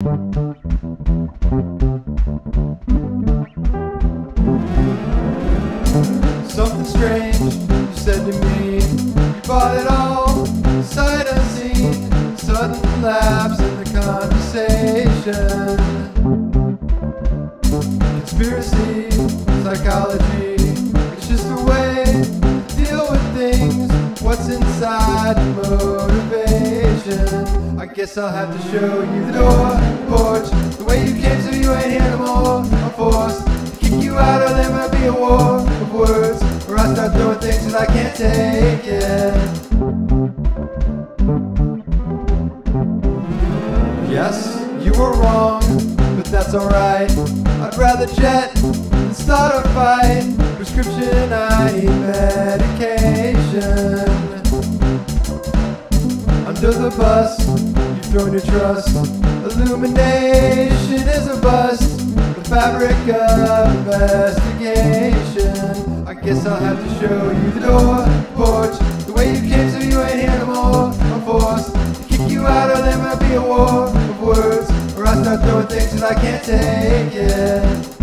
Something strange you said to me. You bought it all, sight unseen. Sudden lapse in the conversation. Conspiracy, psychology. It's just a way to deal with things. What's inside motivation? I guess I'll have to show you the door, porch. The way you came, so you ain't here no more. I'm forced to kick you out, or there might be a war of words. Where I start throwing things that I can't take it. Yes, you were wrong, but that's alright. I'd rather jet than start a fight. Prescription, I need medication. Under the bus, thrown your trust. Illumination is a bust. The fabric of investigation. I guess I'll have to show you the door, porch. The way you came, so you ain't here no more. I'm forced to kick you out, or there might be a war of words. Or I start throwing things that I can't take it.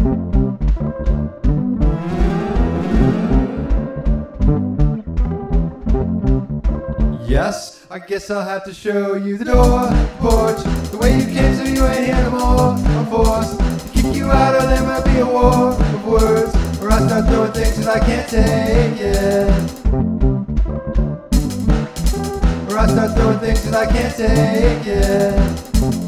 Yes, I guess I'll have to show you the door, porch. The way you came, so you ain't here no more. I'm forced to kick you out, or there might be a war of words. Or I start throwing things that I can't take it. Or I start throwing things that I can't take it.